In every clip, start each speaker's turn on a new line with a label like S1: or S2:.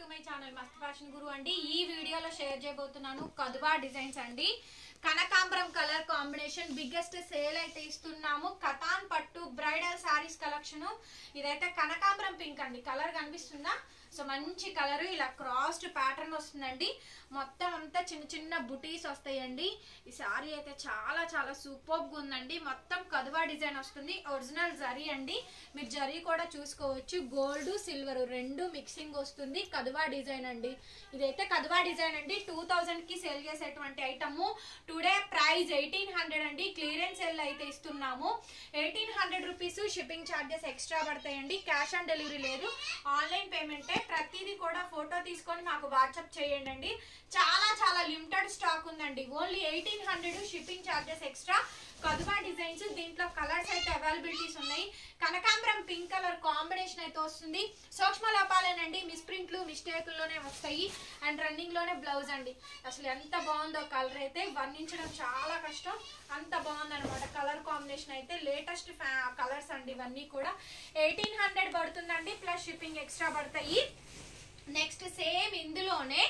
S1: To my channel Mast fashion Guru అండి. ఈ వీడియోలో షేర్ చేయబోతున్నాను కదువా డిజైన్స్ అండి. కనకాంబరం కలర్ కాంబినేషన్ బిగ్గెస్ట్ సేల్ అయితే ఇస్తున్నాము. కథాన్ పట్టు బ్రైడల్ సారీస్ కలెక్షన్. ఇదైతే కనకాంబరం పింక్ అండి. కలర్ కనిపిస్తుందా? సో మంచి కలర్ ఇలా క్రాస్డ్ ప్యాటర్న్ వస్తుందండి. మొత్తం అంతా చిన్న చిన్న బుటీస్ వస్తాయండి. ఈ సారీ అయితే చాలా చాలా సూపర్గా ఉందండి. మొత్తం కదువా డిజైన్ వస్తుంది. ఒరిజినల్ జరీ అండి. మీరు జరీ కూడా చూసుకోవచ్చు. గోల్డ్ సిల్వర్ రెండు మిక్సింగ్ వస్తుంది. కదువా డిజైన్ అండి. ఇదైతే కదువా డిజైన్ అండి. టూ థౌజండ్కి సేల్ చేసేటువంటి item. Today price eighteen hundred అండి. క్లియరెన్స్ సెల్ అయితే ఇస్తున్నాము. Eighteen hundred rupees shipping charges extra పడతాయండి. క్యాష్ ఆన్ డెలివరీ లేదు. ఆన్లైన్ పేమెంటే ప్రతిదీ కూడా ఫోటో తీసుకొని మాకు వాట్సాప్ చేయండి అండి చాలా చాలా లిమిటెడ్ స్టాక్ ఉందండి. Only eighteen hundred shipping charges extra. Kadhua designs దీంట్లో కలర్స్ అయితే అవైలబిలిటీస్ ఉన్నాయి. కనకాంబరం పింక్ కలర్ కాంబినేషన్ అయితే వస్తుంది. సూక్ష్మ లోపాలేనండి మిస్ప్రింట్లు మిస్టేకుల్లోనే వస్తాయి. అండ్ రన్నింగ్లోనే బ్లౌజ్ అండి. అసలు ఎంత బాగుందో కలర్ అయితే వర్ణించడం చాలా కష్టం. అంత బాగుందనమాట కలర్ కాంబినేషన్ అయితే. లేటెస్ట్ కలర్స్ అండి ఇవన్నీ కూడా. ఎయిటీన్ హండ్రెడ్ పడుతుందండి ప్లస్ షిప్పింగ్ ఎక్స్ట్రా పడతాయి. నెక్స్ట్ సేమ్ ఇందులోనే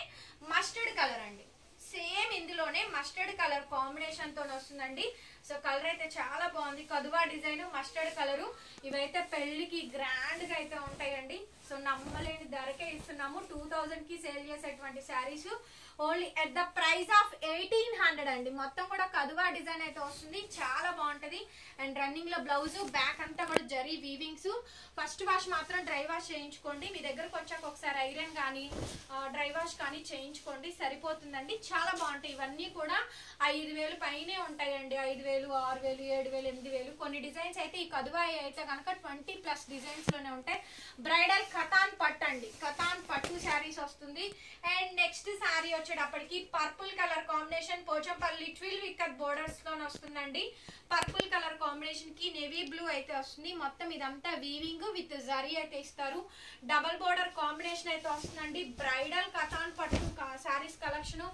S1: మస్టర్డ్ కలర్ అండి. సేమ్ ఇందులోనే మస్టర్డ్ కలర్ కాంబినేషన్తో వస్తుందండి. సో కలర్ అయితే చాలా బాగుంది. Kadhua design mustard colour. ఇవైతే పెళ్ళికి గ్రాండ్గా అయితే ఉంటాయండి. సో నమ్మలేని ధరకే ఇస్తున్నాము. టూ థౌజండ్కి సేల్ చేసేటువంటి saris. Only at the price of eighteen hundred అండి. మొత్తం కూడా కదువా డిజైన్ అయితే వస్తుంది. చాలా బాగుంటది. అండ్ రన్నింగ్లో బ్లౌజ్ బ్యాక్ అంతా కూడా జరీ వీవింగ్స్ ఫస్ట్ వాష్ మాత్రం డ్రై వాష్ చేయించుకోండి. మీ దగ్గరకు వచ్చాక ఒకసారి ఐరన్ కానీ డ్రై వాష్ కానీ చేయించుకోండి. సరిపోతుందండి. చాలా బాగుంటాయి. ఇవన్నీ కూడా ఐదు వేలు పైనే ఉంటాయండి. ఐదు వేలు ఆరు వేలు ఏడు వేలు ఎనిమిది వేలు కొన్ని డిజైన్స్ అయితే ఈ కదువా అయితే కనుక ట్వంటీ ప్లస్ డిజైన్స్లోనే ఉంటాయి. బ్రైడల్ కథాన్ పట్ అండి. కథాన్ పట్టు శారీస్ వస్తుంది. అండ్ నెక్స్ట్ శారీ వచ్చేటప్పటికి purple colour combination Pochampally twill ikat బోర్డర్స్లోనే వస్తుందండి. పర్పుల్ కలర్ కాంబినేషన్కి నేవీ బ్లూ అయితే వస్తుంది. మొత్తం ఇదంతా వీవింగ్ విత్ జరీ అయితే ఇస్తారు. డబల్ బోర్డర్ కాంబినేషన్ అయితే వస్తుందండి. బ్రైడల్ కథాన్ పట్టు saris collection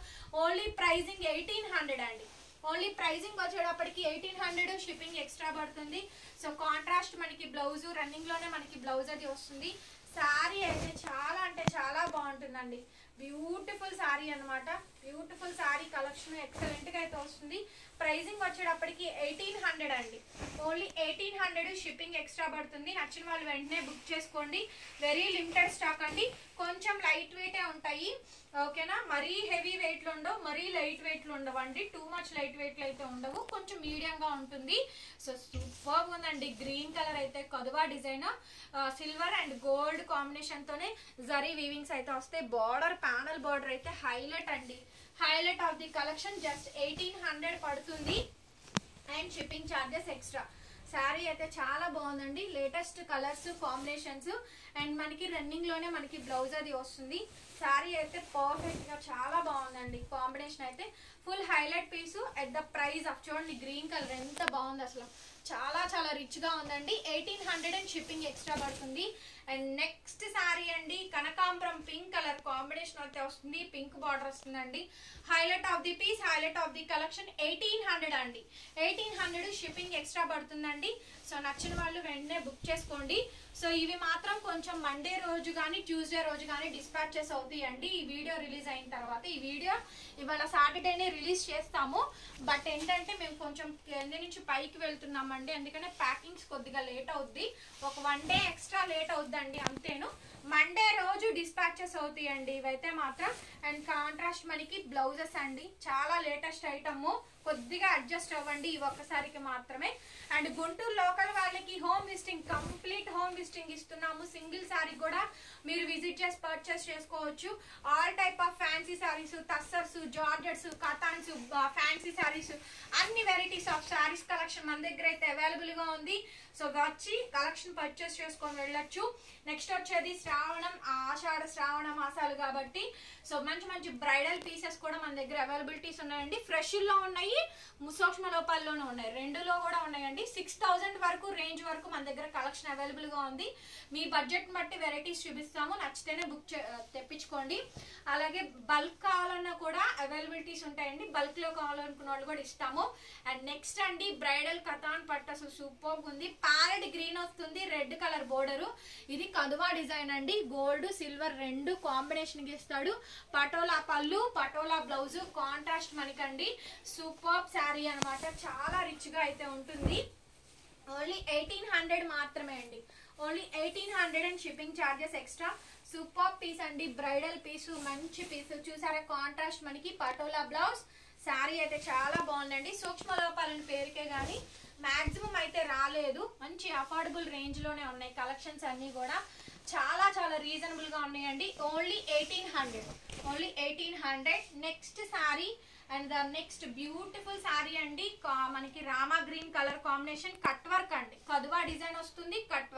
S1: only pricing eighteen hundred అండి. ఓన్లీ ప్రైజింగ్ వచ్చేటప్పటికి ఎయిటీన్ హండ్రెడ్ షిప్పింగ్ ఎక్స్ట్రా పడుతుంది. సో కాంట్రాస్ట్ మనకి బ్లౌజ్ రన్నింగ్లోనే మనకి బ్లౌజ్ అది వస్తుంది. శారీ అయితే చాలా అంటే చాలా బాగుంటుందండి. బ్యూటిఫుల్ శారీ అనమాట బ్యూటిఫుల్ శారీ కలెక్షన్ ఎక్సలెంట్గా అయితే వస్తుంది. ప్రైజింగ్ వచ్చేటప్పటికి ఎయిటీన్ హండ్రెడ్ అండి. Only eighteen hundred shipping extra పడుతుంది. నచ్చిన వాళ్ళు వెంటనే బుక్ చేసుకోండి. వెరీ లిమిటెడ్ స్టాక్ అండి. కొంచెం లైట్ వెయిటే ఉంటాయి. ఓకేనా మరీ హెవీ వెయిట్లు ఉండవు మరీ లైట్ వెయిట్లు ఉండవండి. టూ మచ్ లైట్ వెయిట్లు అయితే ఉండవు. కొంచెం మీడియంగా ఉంటుంది. సో సూపర్ ఉందండి. గ్రీన్ కలర్ అయితే kadhua design silver and gold combination తోనే జరీ వీవింగ్స్ అయితే వస్తాయి. బార్డర్ ప్యానల్ బార్డర్ అయితే హైలైట్ అండి. Highlight of the collection just eighteen hundred పడుతుంది. And shipping charges extra. Sari అయితే చాలా బాగుందండి. లేటెస్ట్ కలర్స్ కాంబినేషన్స్ అండ్ మనకి రన్నింగ్లోనే మనకి బ్లౌజ్ అది వస్తుంది. శారీ అయితే పర్ఫెక్ట్గా చాలా బాగుందండి. కాంబినేషన్ అయితే full highlight piece at the price of చూడండి గ్రీన్ కలర్ ఎంత బాగుంది అసలు. చాలా చాలా రిచ్గా ఉందండి. Eighteen hundred and shipping extra పడుతుంది. అండ్ నెక్స్ట్ శారీ అండి కనకాంబరం పింక్ కలర్ కాంబినేషన్ అయితే వస్తుంది. పింక్ బార్డర్ వస్తుందండి. Highlight of the piece highlight of the collection eighteen hundred అండి. ఎయిటీన్ హండ్రెడ్ షిప్పింగ్ ఎక్స్ట్రా పడుతుందండి. సో నచ్చిన వాళ్ళు వెంటనే బుక్ చేసుకోండి. సో ఇవి మాత్రం కొంచెం మండే రోజు కానీ ట్యూస్డే రోజు కానీ డిస్పాచెస్ అవుతాయండి. ఈ వీడియో రిలీజ్ అయిన తర్వాత ఈ వీడియో ఇవాళ సాటర్డేనే రిలీజ్ చేస్తాము. బట్ ఏంటంటే మేము కొంచెం కింద నుంచి పైకి వెళ్తున్నామండి. అందుకనే ప్యాకింగ్స్ కొద్దిగా లేట్ అవుద్ది. ఒక వన్ డే ఎక్స్ట్రా లేట్ అవుద్దండి అంతేను. మండే రోజు డిస్పాచెస్ అవుతాయండి. ఇవైతే మాత్రం అండ్ కాంట్రాస్ట్ మనకి బ్లౌజెస్ అండి. చాలా లేటెస్ట్ ఐటమ్ కొద్దిగా అడ్జస్ట్ అవ్వండి ఈ ఒక్కసారికి మాత్రమే. అండ్ గుంటూరు లోకల్ వాళ్ళకి home visiting complete home visiting ఇస్తున్నాము. సింగిల్ సారీ కూడా మీరు విజిట్ చేసి పర్చేస్ చేసుకోవచ్చు. All type of fancy saris tussars georgettes katans fancy saris అన్ని వెరైటీస్ ఆఫ్ సారీస్ కలెక్షన్ మన దగ్గర అయితే అవైలబుల్గా ఉంది. సో వచ్చి కలెక్షన్ పర్చేస్ చేసుకొని వెళ్ళొచ్చు. నెక్స్ట్ వచ్చేది శ్రావణం ఆషాఢ శ్రావణ మాసాలు కాబట్టి సో మంచి మంచి బ్రైడల్ పీసెస్ కూడా మన దగ్గర అవైలబిలిటీస్ ఉన్నాయండి. ఫ్రెష్లో ఉన్నాయి సూక్ష్మ లోపాల్లోనూ ఉన్నాయి. రెండులో కూడా ఉన్నాయండి. సిక్స్ థౌజండ్ వరకు రేంజ్ వరకు మన దగ్గర కలెక్షన్ అవైలబుల్గా ఉంది. మీ బడ్జెట్ బట్టి వెరైటీస్ చూపిస్తాము. నచ్చితేనే బుక్ తెప్పించుకోండి. అలాగే బల్క్ కావాలన్నా కూడా అవైలబిలిటీస్ ఉంటాయండి. బల్క్లో కావాలనుకున్న వాళ్ళు కూడా ఇస్తాము. అండ్ నెక్స్ట్ అండి బ్రైడల్ కథాన్ పట్టు అసలు సూపర్ ఉంది. ప్యారెట్ గ్రీన్ వస్తుంది రెడ్ కలర్ బోర్డరు ఇది కదువా డిజైన్ అండి. గోల్డ్ సిల్వర్ రెండు కాంబినేషన్ ఇస్తాడు. పటోలా పళ్ళు పటోలా బ్లౌజ్ కాంట్రాస్ట్ మనకండి. సూపర్ శారీ అన్నమాట. చాలా రిచ్గా అయితే ఉంటుంది. ఓన్లీ ఎయిటీన్ హండ్రెడ్ మాత్రమే అండి. Only eighteen hundred and shipping charges extra super piece అండి. బ్రైడల్ పీసు మంచి పీస్ చూసారా? కాంట్రాస్ట్ మనకి పటోలా బ్లౌజ్ శారీ అయితే చాలా బాగుందండి. సూక్ష్మ లోపాలని పేరుకే కానీ మాక్సిమం అయితే రాలేదు. మంచి అఫోర్డబుల్ రేంజ్లోనే ఉన్నాయి. కలెక్షన్స్ అన్ని కూడా. చాలా చాలా రీజనబుల్గా ఉన్నాయండి. Only eighteen hundred only eighteen hundred next sari and the next beautiful sari అండి. కా- మనకి rama green colour combination cut work అండి. కదువా డిజైన్ వస్తుంది కట్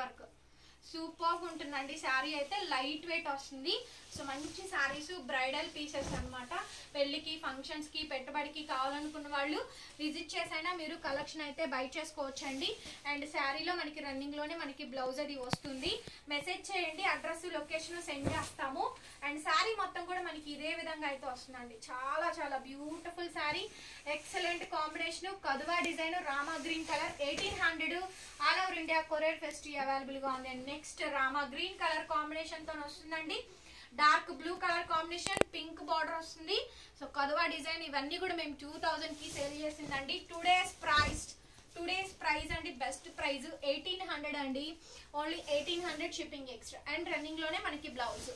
S1: సూపర్గా ఉంటుందండి. శారీ అయితే లైట్ వెయిట్ వస్తుంది. సో మంచి శారీస్ బ్రైడల్ పీసెస్ అన్నమాట. పెళ్ళికి ఫంక్షన్స్కి పెట్టుబడికి కావాలనుకున్న వాళ్ళు విజిట్ చేసైనా మీరు కలెక్షన్ అయితే బై చేసుకోవచ్చండి. అండ్ శారీలో మనకి రన్నింగ్లోనే మనకి బ్లౌజ్ అది వస్తుంది. మెసేజ్ చేయండి అడ్రస్ లొకేషన్ సెండ్ చేస్తాము. అండ్ శారీ మొత్తం కూడా మనకి ఇదే విధంగా అయితే వస్తుందండి. చాలా చాలా beautiful sari. Excellent combination. Kadhua design. Rama green colour. Eighteen hundred all India courier fest అవైలబుల్గా ఉంది. నెక్స్ట్ రామా గ్రీన్ కలర్ కాంబినేషన్తో వస్తుందండి. Dark blue colour combination pink border వస్తుంది. సో కదువా డిజైన్ ఇవన్నీ కూడా మేము టూ థౌజండ్కి సేల్ చేసిందండి. Two days price two days price అండి. బెస్ట్ ప్రైస్ ఎయిటీన్ హండ్రెడ్ అండి. Only eighteen hundred shipping extra and రన్నింగ్లోనే మనకి బ్లౌజ్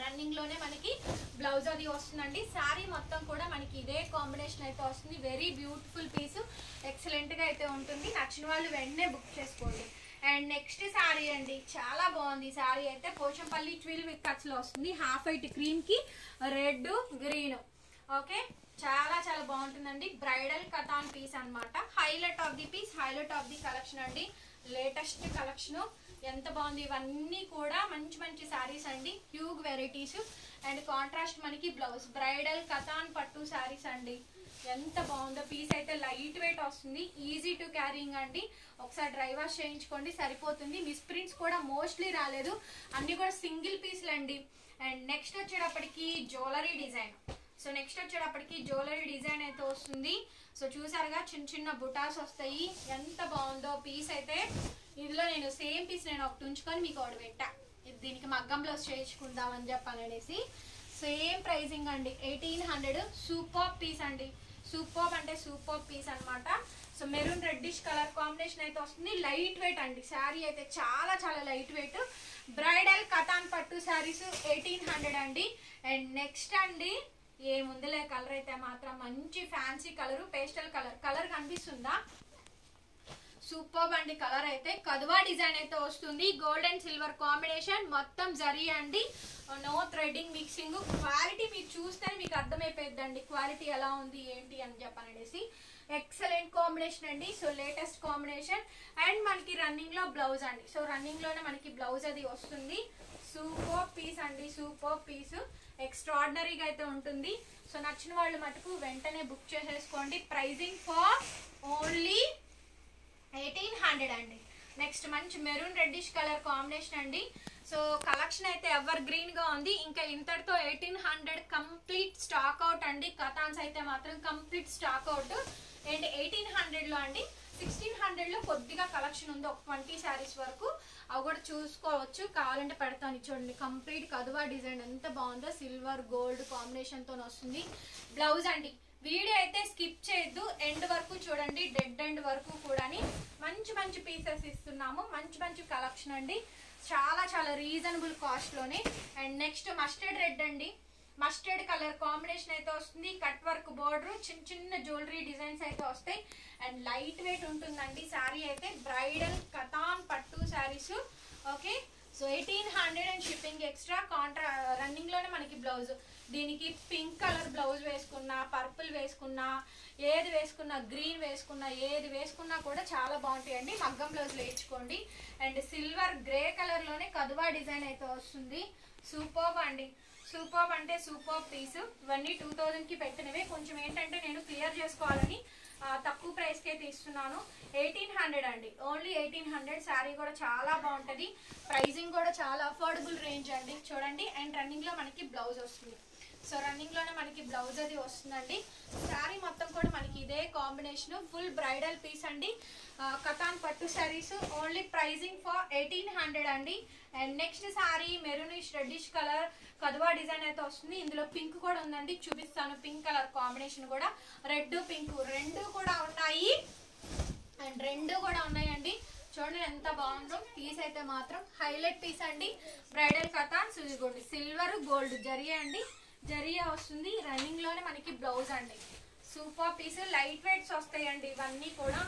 S1: రన్నింగ్లోనే మనకి బ్లౌజ్ అది వస్తుందండి. శారీ మొత్తం కూడా మనకి ఇదే కాంబినేషన్ అయితే వస్తుంది. వెరీ బ్యూటిఫుల్ పీస్ ఎక్సలెంట్గా అయితే ఉంటుంది. నచ్చిన వాళ్ళు వెంటనే బుక్ చేసుకోండి. అండ్ నెక్స్ట్ శారీ అండి. చాలా బాగుంది శారీ అయితే. పోషంపల్లి ట్విల్ విత్ కట్స్లో వస్తుంది. హాఫ్ వైట్ క్రీమ్కి రెడ్ గ్రీన్ ఓకే చాలా చాలా బాగుంటుందండి. బ్రైడల్ కథాన్ పీస్ అన్నమాట. Highlight of the piece highlight of the collection అండి. లేటెస్ట్ కలెక్షన్ ఎంత బాగుంది ఇవన్నీ కూడా మంచి మంచి శారీస్ అండి. హ్యూగ్ వెరైటీస్ అండ్ కాంట్రాస్ట్ మనకి బ్లౌజ్ బ్రైడల్ కథాన్ పట్టు శారీస్ అండి. ఎంత బాగుందో పీస్ అయితే లైట్ వెయిట్ వస్తుంది. ఈజీ టు క్యారింగ్ అండి. ఒకసారి డ్రై వాష్ చేయించుకోండి సరిపోతుంది. మిస్ ప్రింట్స్ కూడా మోస్ట్లీ రాలేదు. అన్నీ కూడా సింగిల్ పీస్లు అండి అండ్ నెక్స్ట్ వచ్చేటప్పటికి జ్యువెలరీ డిజైన్ సో నెక్స్ట్ వచ్చేటప్పటికి జ్యువెలరీ డిజైన్ అయితే వస్తుంది. సో చూసారుగా చిన్న చిన్న బుటాస్ వస్తాయి. ఎంత బాగుందో పీస్ అయితే. ఇందులో నేను సేమ్ పీస్ నేను ఒకటి ఉంచుకొని మీకు ఆర్డర్ పెట్టా. దీనికి మగ్గం బ్లౌజ్ చేయించుకుందాం అని సేమ్ ప్రైసింగ్ అండి. ఎయిటీన్ హండ్రెడ్ సూపర్ పీస్ అండి. సూపర్ అంటే సూపర్ పీస్ అన్నమాట. So maroon reddish colour combination అయితే వస్తుంది. లైట్ వెయిట్ అండి. శారీ అయితే చాలా చాలా లైట్ వెయిట్ బ్రైడల్ కథాన్ పట్టు శారీస్ ఎయిటీన్ హండ్రెడ్ అండి. అండ్ నెక్స్ట్ అండి ఏముందిలే కలర్ అయితే మాత్రం మంచి fancy colour pastel colour. Colour కనిపిస్తుందా? సూపర్ అండి కలర్ అయితే. కదువా డిజైన్ అయితే వస్తుంది. గోల్డ్ అండ్ సిల్వర్ కాంబినేషన్ మొత్తం జరీ అండి. నో థ్రెడ్డింగ్ మిక్సింగ్ క్వాలిటీ మీరు చూస్తే మీకు అర్థమైపోయిందండి క్వాలిటీ ఎలా ఉంది ఏంటి అని చెప్పననేసి ఎక్సలెంట్ కాంబినేషన్ అండి. సో లేటెస్ట్ కాంబినేషన్ అండ్ మనకి రన్నింగ్లో బ్లౌజ్ అండి. సో రన్నింగ్లోనే మనకి బ్లౌజ్ అది వస్తుంది. సూపర్ పీస్ అండి. సూపర్ పీస్ ఎక్స్ట్రాడినరీగా అయితే ఉంటుంది. సో నచ్చిన వాళ్ళు మటుకు వెంటనే బుక్ చేసేసుకోండి. Pricing for only eighteen hundred అండి. నెక్స్ట్ మంచి మెరూన్ రెడ్డిష్ కలర్ కాంబినేషన్ అండి. సో కలెక్షన్ అయితే ఎవర్ గ్రీన్గా ఉంది. ఇంకా ఇంతటితో eighteen hundred complete stock out అండి. కథాన్స్ అయితే మాత్రం complete stock out. And eighteen హండ్రెడ్లో అండి సిక్స్టీన్ హండ్రెడ్లో కొద్దిగా కలెక్షన్ ఉంది. ఒక ట్వంటీ శారీస్ వరకు. అవి కూడా చూసుకోవచ్చు. కావాలంటే పెడతాను. చూడండి కంప్లీట్ కదువా డిజైన్ ఎంత బాగుందో. సిల్వర్ గోల్డ్ కాంబినేషన్తో వస్తుంది. బ్లౌజ్ అండి. వీడియో అయితే స్కిప్ చేయొద్దు. ఎండ్ వరకు చూడండి. డెడ్ ఎండ్ వరకు కూడా మంచి మంచి పీసెస్ ఇస్తున్నాము. మంచి మంచి కలెక్షన్ అండి. చాలా చాలా రీజనబుల్ కాస్ట్లోనే అండ్ నెక్స్ట్ మస్టర్డ్ రెడ్ అండి. మస్టర్డ్ కలర్ కాంబినేషన్ అయితే వస్తుంది కట్ వర్క్ బోర్డర్ చిన్న చిన్న జ్యువెలరీ డిజైన్స్ అయితే వస్తాయి. అండ్ లైట్ వెయిట్ ఉంటుందండి శారీ అయితే బ్రైడల్ కథాన్ పట్టు saris okay so eighteen hundred and shipping extra Contra రన్నింగ్లోనే మనకి బ్లౌజ్ దీనికి పింక్ కలర్ బ్లౌజ్ వేసుకున్నా పర్పుల్ వేసుకున్నా ఏది వేసుకున్నా గ్రీన్ వేసుకున్నా ఏది వేసుకున్నా కూడా చాలా బాగుంటాయండి. మగ్గం బ్లౌజ్ వేయించుకోండి అండ్ సిల్వర్ గ్రే కలర్లోనే కదువా డిజైన్ అయితే వస్తుంది. సూపర్ అండి. సూపర్ అంటే సూపర్ పీస్ ఇవన్నీ టూ థౌజండ్కి పెట్టినవే. కొంచెం ఏంటంటే నేను క్లియర్ చేసుకోవాలని తక్కువ ప్రైస్కి అయితే ఇస్తున్నాను ఎయిటీన్ హండ్రెడ్ అండి. Only eighteen hundred. శారీ కూడా చాలా బాగుంటుంది. ప్రైజింగ్ కూడా చాలా అఫోర్డబుల్ రేంజ్ అండి. చూడండి. అండ్ రన్నింగ్లో మనకి బ్లౌజ్ వస్తుంది. సో రన్నింగ్లోనే మనకి బ్లౌజ్ అది వస్తుందండి. శారీ మొత్తం కూడా మనకి ఇదే కాంబినేషన్ ఫుల్ బ్రైడల్ పీస్ అండి. ఆ, కతాన్ పట్టు saris only pricing for eighteen hundred అండి. And next sari maroonish reddish colour kadhua design అయితే వస్తుంది. ఇందులో పింక్ కూడా ఉందండి. చూపిస్తాను పింక్ కలర్ కాంబినేషన్ కూడా. రెడ్ పింక్ రెండు కూడా ఉన్నాయి. అండ్ రెండు కూడా ఉన్నాయండి. చూడండి ఎంత బాగుందో. పీస్ అయితే మాత్రం హైలైట్ పీస్ అండి. బ్రైడల్ కథాన్స్ ఇదిగోండి సిల్వర్ గోల్డ్ జరిగే అండి జరియా వస్తుంది. రన్నింగ్లోనే మనకి బ్లౌజ్ అండి. సూపర్ పీస్ లైట్ వెయిట్స్ వస్తాయండి. ఇవన్నీ కూడా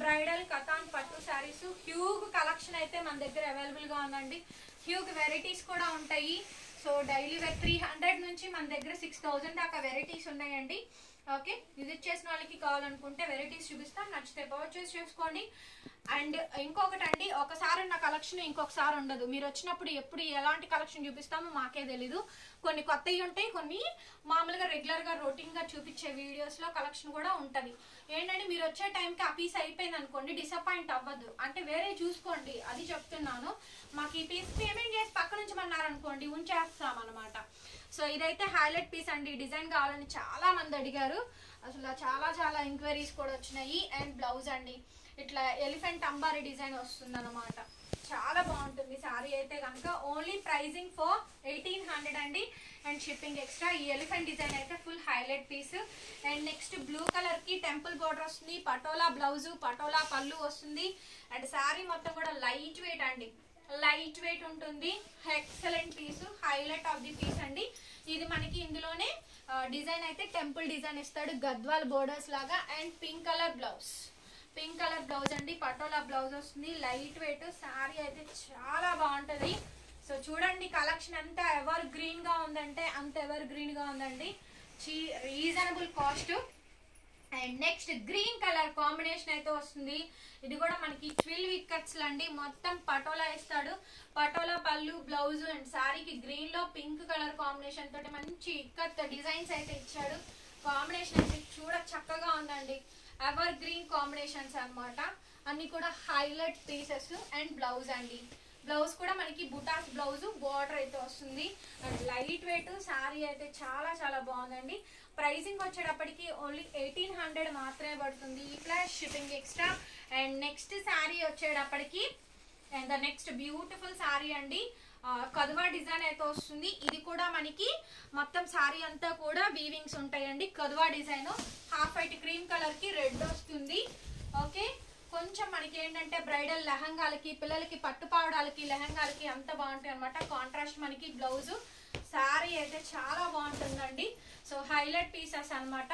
S1: బ్రైడల్ కథాన్ పట్టు శారీస్ హ్యూగ్ కలెక్షన్ అయితే మన దగ్గర అవైలబుల్గా ఉందండి. హ్యూగ్ వెరైటీస్ కూడా ఉంటాయి. So daily wear three hundred నుంచి మన దగ్గర సిక్స్ థౌజండ్ దాకా వెరైటీస్ ఉన్నాయండి. ఓకే విజిట్ చేసిన వాళ్ళకి కావాలనుకుంటే వెరైటీస్ చూపిస్తాం. నచ్చితే పర్చేస్ చేసుకోండి. అండ్ ఇంకొకటి అండి ఒకసారి ఉన్న కలెక్షన్ ఇంకొకసారి ఉండదు. మీరు వచ్చినప్పుడు ఎప్పుడు ఎలాంటి కలెక్షన్ చూపిస్తామో మాకే తెలీదు. కొన్ని కొత్తవి ఉంటాయి కొన్ని మామూలుగా రెగ్యులర్గా రొటీన్గా చూపించే వీడియోస్లో కలెక్షన్ కూడా ఉంటుంది. ఏంటంటే మీరు వచ్చే టైంకి ఆ పీస్ అయిపోయింది అనుకోండి డిసప్పాయింట్ అవ్వద్దు అంటే వేరే చూసుకోండి అది చెప్తున్నాను. మాకు ఈ పీస్ పేమెంట్ చేసి పక్క నుంచి మన్నారనుకోండి ఉంచేస్తాం అనమాట సో ఇదైతే హైలైట్ పీస్ అండి. డిజైన్ కావాలని చాలా మంది అడిగారు. అసలు చాలా చాలా ఎంక్వైరీస్ కూడా వచ్చినాయి. అండ్ బ్లౌజ్ అండి. ఇట్లా ఎలిఫెంట్ అంబారీ డిజైన్ వస్తుంది అనమాట చాలా బాగుంటుంది సారీ అయితే కనుక. Only pricing for eighteen hundred అండి. అండ్ షిప్పింగ్ ఎక్స్ట్రా ఈ ఎలిఫెంట్ డిజైన్ అయితే full highlight piece and next blue కలర్కి టెంపుల్ బోర్డర్ వస్తుంది. పటోలా బ్లౌజ్ పటోలా పళ్ళు వస్తుంది. అండ్ శారీ మొత్తం కూడా లైట్ వెయిట్ అండి. లైట్ వెయిట్ ఉంటుంది. Excellent piece highlight of the piece అండి. ఇది మనకి ఇందులోనే డిజైన్ అయితే టెంపుల్ డిజైన్ ఇస్తాడు. గద్వాల్ బోర్డర్స్ లాగా. And pink colour blouse pink colour blouse అండి పటోలా బ్లౌజ్ వస్తుంది. లైట్ వెయిట్ శారీ అయితే చాలా బాగుంటుంది. సో చూడండి కలెక్షన్ ఎంత ఎవర్ గ్రీన్గా ఉందంటే అంత ఎవర్ గ్రీన్గా ఉందండి. Reasonable cost. And next green colour combination అయితే వస్తుంది. ఇది కూడా మనకి ట్విల్ వికెట్స్ అండి. మొత్తం పటోలా ఇస్తాడు పటోలా పళ్ళు బ్లౌజ్ అండ్ శారీకి గ్రీన్లో పింక్ కలర్ కాంబినేషన్ తోటి మంచి ఇక్కత్ డిజైన్స్ అయితే ఇచ్చాడు. కాంబినేషన్ అయితే చూడ చక్కగా ఉందండి. ఎవర్ గ్రీన్ కాంబినేషన్స్ అన్నమాట. అన్ని కూడా హైలైట్ పీసెస్ అండ్ బ్లౌజ్ అండి. బ్లౌజ్ కూడా మనకి బుటాస్ బ్లౌజ్ బార్డర్ అయితే వస్తుంది. అండ్ లైట్ వెయిట్ శారీ అయితే చాలా చాలా బాగుందండి. ప్రైసింగ్ వచ్చేటప్పటికి ఓన్లీ ఎయిటీన్ హండ్రెడ్ మాత్రమే పడుతుంది. Plus shipping extra and next sari వచ్చేటప్పటికి and the next beautiful sari అండి. కదువా డిజైన్ అయితే వస్తుంది. ఇది కూడా మనకి మొత్తం శారీ అంతా కూడా వీవింగ్స్ ఉంటాయండి. Kadhua design half white cream కలర్కి రెడ్ వస్తుంది. ఓకే కొంచెం మనకి ఏంటంటే బ్రైడల్ లెహంగాలకి పిల్లలకి పట్టుపావడాలకి లెహంగాలకి అంత బాగుంటాయి అనమాట కాంట్రాస్ట్ మనకి బ్లౌజ్ శారీ అయితే చాలా బాగుంటుందండి. సో హైలైట్ పీసెస్ అన్నమాట.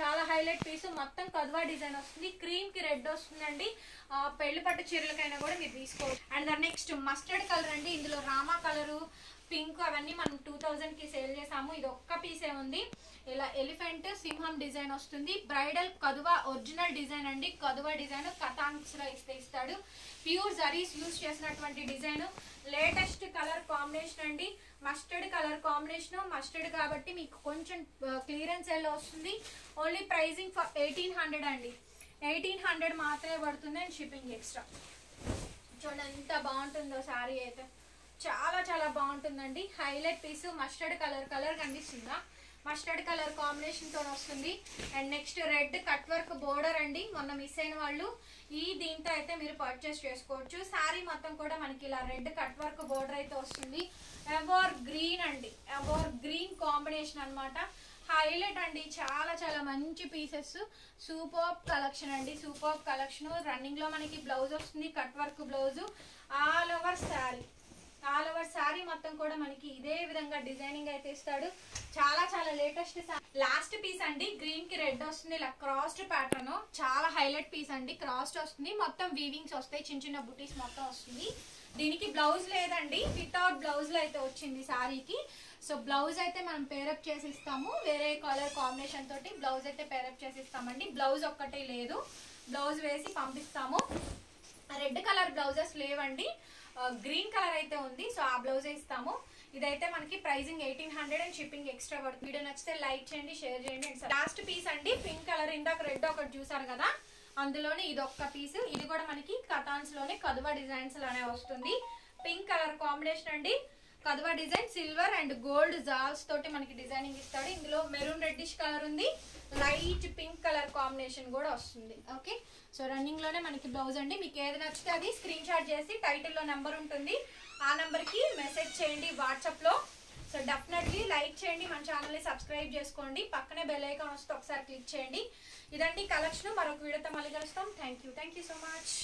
S1: చాలా హైలైట్ పీస్. మొత్తం కదువా డిజైన్ వస్తుంది. క్రీమ్కి రెడ్ వస్తుందండి. ఆ, పెళ్ళి పట్టు చీరలకైనా కూడా మీరు తీసుకోవచ్చు. అండ్ దాని నెక్స్ట్ మస్టర్డ్ కలర్ అండి. ఇందులో రామా కలరు పింక్ అవన్నీ మనం టూ థౌజండ్కి సేల్ చేసాము. ఇది ఒక్క పీసే ఉంది. ఇలా ఎలిఫెంట్ సింహం డిజైన్ వస్తుంది. బ్రైడల్ కదువ ఒరిజినల్ డిజైన్ అండి. కదువ డిజైన్ కథాంక్స్లో ఇస్తే ఇస్తాడు. ప్యూర్ జరీస్ యూస్ చేసినటువంటి డిజైన్. లేటెస్ట్ కలర్ కాంబినేషన్ అండి. Mustard colour combination. మస్టర్డ్ కాబట్టి మీకు కొంచెం క్లియరెన్స్ ఎలా వస్తుంది? Only pricing for eighteen hundred అండి. ఎయిటీన్ హండ్రెడ్ మాత్రమే పడుతుంది అండ్ షిప్పింగ్ ఎక్స్ట్రా చూడండి ఎంత బాగుంటుందో శారీ అయితే. చాలా చాలా బాగుంటుందండి. Highlight piece mustard colour. Colour కనిపిస్తుందా? మస్టర్డ్ కలర్ కాంబినేషన్తో వస్తుంది. And next red cut work border అండి. మొన్న మిస్ అయిన వాళ్ళు ఈ దీంతో అయితే మీరు పర్చేస్ చేసుకోవచ్చు. శారీ మొత్తం కూడా మనకి ఇలా రెడ్ కట్ వర్క్ బోర్డర్ అయితే వస్తుంది. ఎవర్ గ్రీన్ అండి. ఎవర్ గ్రీన్ కాంబినేషన్ అనమాట హైలైట్ అండి. చాలా చాలా మంచి పీసెస్ సూపర్ కలెక్షన్ అండి. Super collection. రన్నింగ్లో మనకి బ్లౌజ్ వస్తుంది. Cut work blouse all over sari all over sari మొత్తం కూడా మనకి ఇదే విధంగా డిజైనింగ్ అయితే ఇస్తాడు. చాలా చాలా లేటెస్ట్ లాస్ట్ పీస్ అండి. గ్రీన్కి రెడ్ వస్తుంది. ఇలా క్రాస్డ్ ప్యాటర్న్ చాలా హైలైట్ పీస్ అండి. క్రాస్డ్ వస్తుంది. మొత్తం వీవింగ్స్ వస్తాయి. చిన్న చిన్న బుటీస్ మొత్తం వస్తుంది. దీనికి బ్లౌజ్ లేదండి. వితౌట్ బ్లౌజ్లో అయితే వచ్చింది శారీకి. సో బ్లౌజ్ అయితే మనం పేరప్ చేసి ఇస్తాము. వేరే కలర్ కాంబినేషన్ తోటి బ్లౌజ్ అయితే పేరప్ చేసి ఇస్తామండి. బ్లౌజ్ ఒక్కటే లేదు. బ్లౌజ్ వేసి పంపిస్తాము. రెడ్ కలర్ బ్లౌజెస్ లేవండి. గ్రీన్ కలర్ అయితే ఉంది. సో ఆ బ్లౌజే ఇస్తాము. ఇదైతే మనకి pricing eighteen hundred and shipping extra పడుతుంది. వీడియో నచ్చితే లైక్ చేయండి షేర్ చేయండి అండ్ లాస్ట్ పీస్ అండి పింక్ కలర్ ఇందాక రెడ్ ఒకటి చూసారు కదా? అందులోనే ఇది ఒక్క పీస్. ఇది కూడా మనకి కథాన్స్లోనే కదువ డిజైన్స్లోనే వస్తుంది. పింక్ కలర్ కాంబినేషన్ అండి. Kadhua design silver and gold జాల్స్ తోటి మనకి డిజైనింగ్ ఇస్తాడు. ఇందులో మెరూన్ రెడ్డిష్ కలర్ ఉంది. లైట్ పింక్ కలర్ కాంబినేషన్ కూడా వస్తుంది. ఓకే? సో రన్నింగ్లోనే మనకి బ్లౌజ్ అండి. మీకు ఏది నచ్చితే అది స్క్రీన్ షాట్ చేసి టైటిల్లో నెంబర్ ఉంటుంది. ఆ నెంబర్కి మెసేజ్ చేయండి వాట్సాప్లో సో డెఫినెట్లీ లైక్ చేయండి. మన ఛానల్ని సబ్స్క్రైబ్ చేసుకోండి. పక్కనే బెల్ ఐకాన్ వస్తే ఒకసారి క్లిక్ చేయండి. ఇదండి కలెక్షన్ మరొక వీడియోతో మళ్ళీ కలుస్తాం. Thank you thank you so much